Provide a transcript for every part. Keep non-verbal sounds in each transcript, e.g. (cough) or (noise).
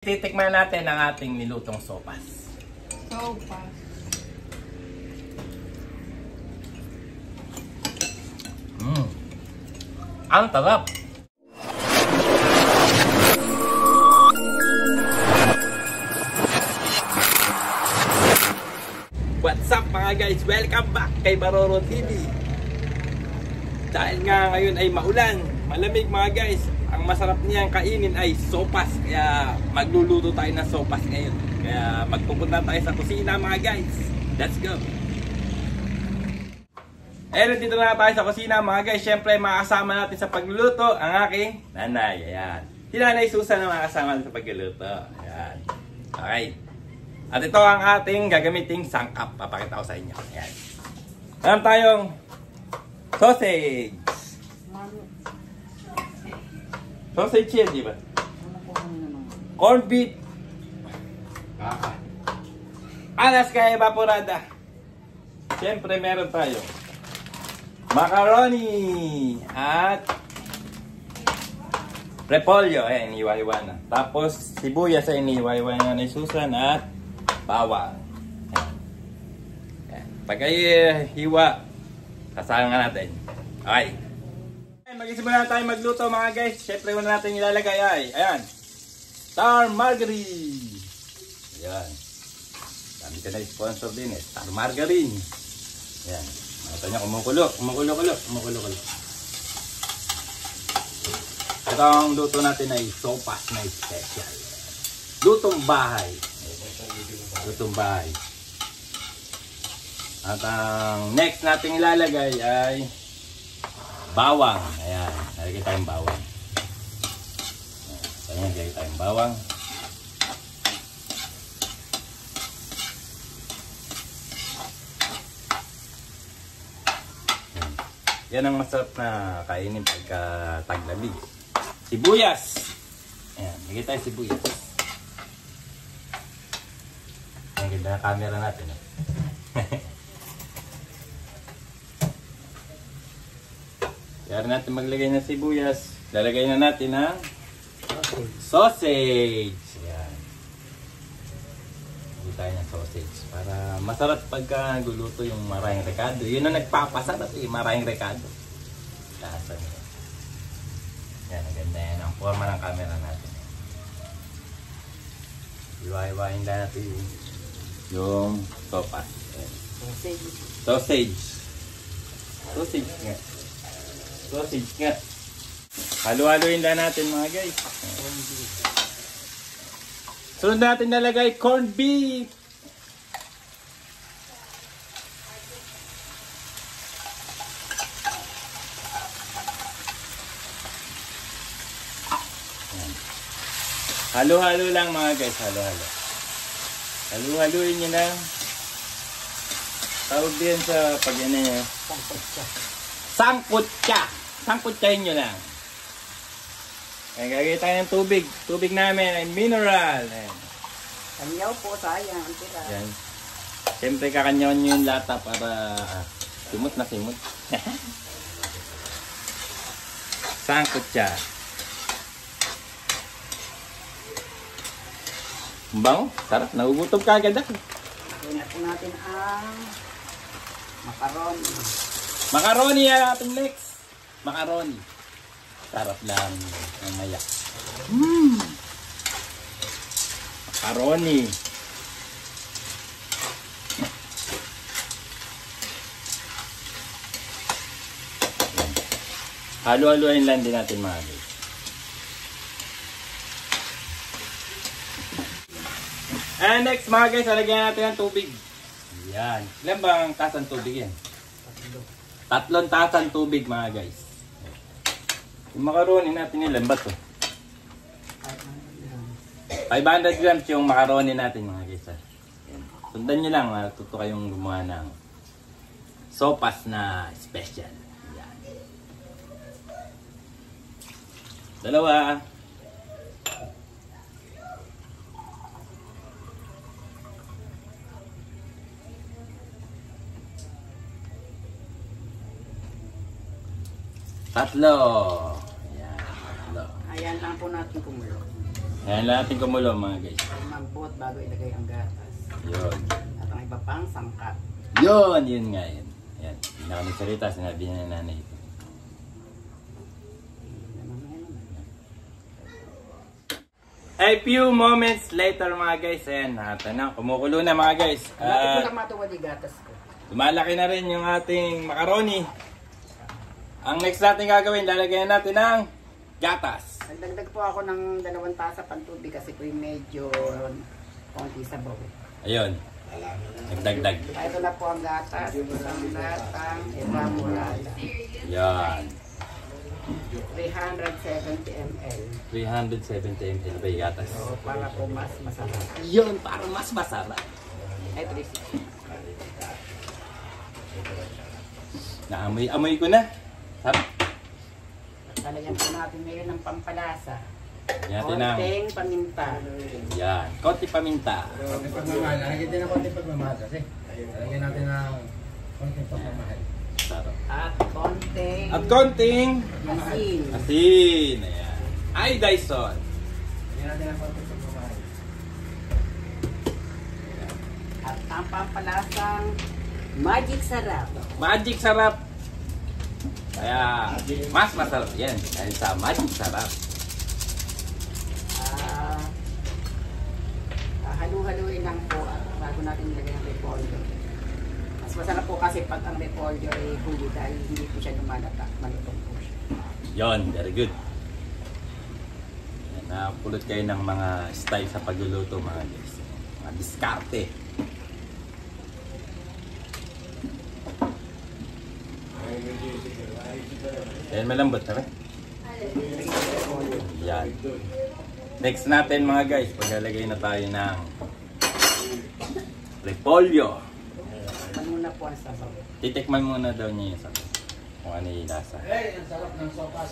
Titikman natin ang ating nilutong sopas. Sopas. Mmm. Ang tarap. What's up mga guys? Welcome back kay Baroro TV. Dahil nga ngayon ay maulan, malamig mga guys, ang masarap niyang kainin ay sopas. Kaya magluluto tayo ng sopas ngayon. Kaya magpupunta tayo sa kusina mga guys. Let's go! Eh, dito na tayo sa kusina mga guys. Siyempre, makakasama natin sa pagluluto ang aking nanay. Ayan. Si Nanay Susan na makakasama natin sa pagluluto. Ayan. Okay. At ito ang ating gagamiting sangkap. Papakita ko sa inyo. Ayan. Meron tayong sausage. Sausage yan, di ba? Corned beef. Alas kaya evaporada. Siyempre, meron tayo macaroni at repolyo. Ayan, iniwa-iwa na. Tapos, sibuyas ay iniwa-iwa na ni Susan at bawang. Ayan. Ayan. Pag ay eh, hiwa, kasama natin. Okay. Na tayo magluto mga guys. Siyempre, una natin ilalagay ay, ayan, star margarine. Ayan. Dami ka na sponsor din eh. Star margarine. Ayan. Ito niya, kumukulo. Kumukulo-kulo. Kumukulo-kulo. Ito ang luto natin ay sopas na special. Lutong bahay. Lutong bahay. At ang next nating ilalagay ay bawang. Ayan. Nalagay tayong bawang. Ayan. Nalagay tayong bawang. Yan ang masarap na kainin pagka taglamig. Sibuyas. Ayan, lagay tayo sibuyas. Ang ganda ng camera natin. Eh. Kaya natin maglagay ng sibuyas. Lalagay na natin ang sausage. Ayan. Lagay tayo ng sausage. Para masarap pagka guluto yung maraming rekado. Yun ang nagpapasarap eh, maraming rekado. Lasa niya. Yan, ang ganda yan. Ang forma ng camera natin. Iwa-iwain lang natin yung sopas. Ayan. Sausage. Sausage nga. Sausage nga. Halo-haloin lang natin mga guys. Sunod natin nalagay corned beef. Halo-halo lang mga guys, halo-halo. Halo-haloin nyo lang. Tawag din sa pag ano nyo. Sangkutsa. Sangkutsahin nyo lang. Ayan, gagawin tayo ng tubig. Tubig namin ay mineral. Ayan. Kanyaw po, sayang. Ang tira. Yan. Siyempre kakanyawan nyo yung lata para ah, simot na simot. (laughs) Ang Bango, sarap. Nagugutom ka agad ako. Tingnan po natin ang macaroni. Macaroni ang ating next. Macaroni. Sarap lang. Mamaya. Mmm. Macaroni. Halo-haloin lang din natin mga guys. And next mga guys, lalagyan natin ng tubig. Yan. Ilan ba ang tasang tubig yan? Tatlong tasang tubig mga guys. Yung macaroni natin ilan ba to? 500 grams yung macaroni natin mga. Yan. Sundan nyo lang, matuto kayong gumawa ng sopas na special. Yan. Dalawa. Tatlo. Ayan lang po natin kumulo. Ayan lang natin kumulo mga guys. Magbot bago ilagay ang gatas. Yun. At ang iba pang sangkat. Yun, yun nga yun. Yan. Hindi na kami salita, sinabi niya na nanay ko. A few moments later mga guys, ayan, nakata na, kumukulo na mga guys. Bakit ko At lang matuwad yung gatas ko? lumalaki na rin yung ating macaroni. Ang next natin gagawin, lalagyan natin ng gatas. Nagdagdag po ako ng dalawang tasa pantubig kasi po yung medyo konti sabaw. Ayun, nagdagdag. Ito na po ang gatas. Isang latang evaporada. Yan, 370 ml. 370 ml ba yung gatas? So, para po mas masarap. Yun, para mas masarap. Ay, 360. Naamoy-amoy ko na. Sarap. Talagyan po natin ngayon ng pampalasa. Yan natin ng, Konting paminta. yan, konti paminta. Konting pagmamahal. Lalagyan din ng konting pagmamahal kasi. Lalagyan natin ng konting pagmamahal. Sarap. At konting At konting asin. asin. Ayan. Ay, Dyson. Lalagyan natin ng konting pagmamahal. At ang pampalasang magic sarap. Magic sarap. Kaya, mas masarap yan. Dahil sa magic sarap. Ah, ah, halu-haluin lang po at bago natin ilagay ang repolyo. Mas masarap po kasi pag ang repolyo ay huli dahil hindi po siya lumalata. Malutong po siya. Yon, very good. Napulot kayo ng mga style sa pagluluto mga guys. Mga diskarte. Yan, malambot na ba? Yan. Next natin mga guys, paglalagay na tayo ng repolyo. Manuna po ang sabaw. Titikman muna daw niya yung sabaw. Kung ano yung lasa. Eh, ang sarap ng sopas.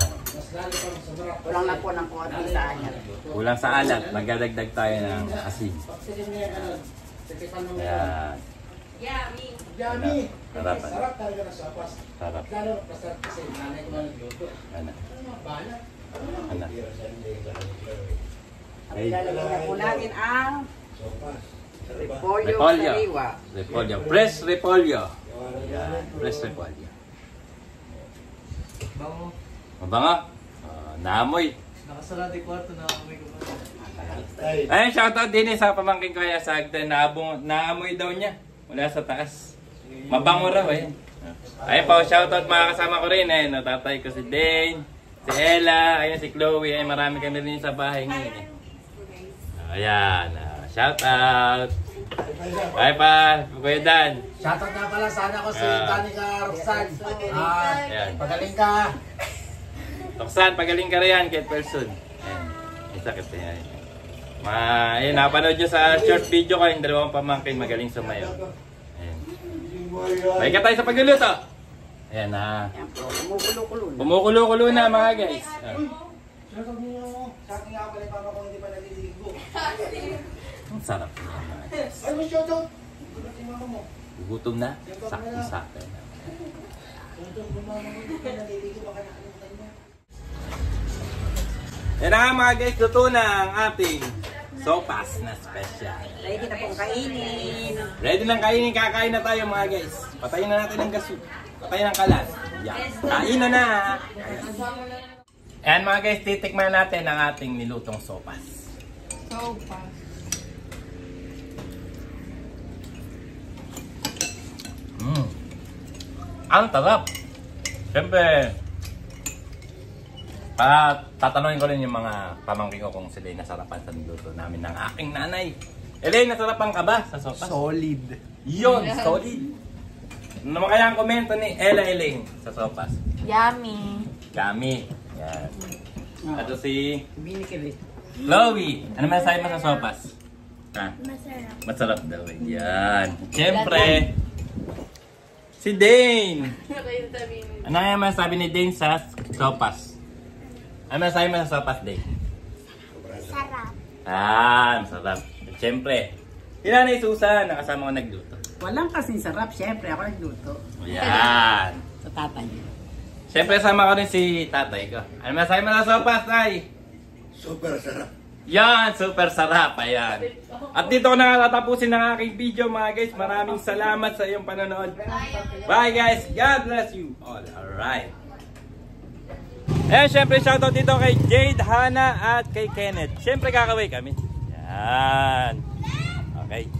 Ano. Mas lalo pa sa sarap. Kulang lang po ng konti sa anyat. Kulang sa alat, magdadagdag tayo ng asin. Ano, Ayan. Yummy! Sarap, ano? Sarap talaga ng sopas. Sarap. Lalo masarap kasi nanay ko na nagluto. Ano? Ano, bala? Ano? At ilalagay na po natin ang repolyo, Repolyo. sariwa. Repolyo. Fresh repolyo. Fresh repolyo. Bango. Mabango? Uh, naamoy. Nakasarado yung kwarto na amoy ko ba? Ayun, shoutout din eh sa pamangkin ko kaya sa Agda. Naamoy daw niya. Mula sa taas. Mabango raw eh. Ayun po, shoutout mga kasama ko rin eh. Natatay ko si Dane, si Ella, ayun si Chloe. Ayun, marami kami rin sa bahay ngayon eh. Ayan, uh, shoutout. Bye pa, Kuya Dan. Shoutout nga pala sana ko si Ah. Danica Roxan. Ah, Ayan. pagaling ka. Toksan, pagaling ka riyan, Kate Person. Ayan, may sakit eh. Ayan. Ma, ayun, napanood nyo sa short video ko, yung dalawang pamangkin magaling sumayo. Bye ka tayo sa pagluluto. Ayan na. Po, kumukulo-kulo na. Na mga guys. Ah. Ang sarap niya mga guys. Gutom na, sakto-sakto na. Yan na nga mga guys, luto na ang ating sopas na special. Ready na pong kainin. Ready lang kainin, kakain na tayo mga guys. Patayin na natin ang gaso. Patayin ang kalan. Yan. Kain na na. Ayan mga guys, titikman natin ang ating nilutong sopas. Sopas. Mm. Ang tarap. Siyempre, para tatanungin ko rin yung mga pamangkin ko kung sila yung nasarapan sa niluto namin ng aking nanay. Elaine, nasarapan ka ba sa sopas? Solid. Yun, solid. Ano naman kaya ang komento ni Ella Elaine sa sopas? Yummy. Kami. Yan. At si Binikili. Chloe. Ano masasabi mo sa sopas? Ha? Masarap. Masarap daw. eh. Yan. Siyempre, si Dane. (laughs) Ano? Ano kaya masasabi ni Dane sa sopas? Ano masasabi mo sa sopas, Dane? Sarap. Ah, masarap. Siyempre, si Nanay Susan, nakasama ko nagluto. Walang kasing sarap, syempre ako nagluto. Yan. Sa tatay. Siyempre, sama ko rin si tatay ko. Ano masasabi mo sa sopas, Tay? Super sarap. Yan, super sarap. Ayan. At dito ko na tatapusin ang aking video mga guys. Maraming salamat sa iyong panonood. Bye guys. God bless you all. Alright. Eh, syempre shoutout dito kay Jade, Hana at kay Kenneth. Syempre kakaway kami. Yan. Okay.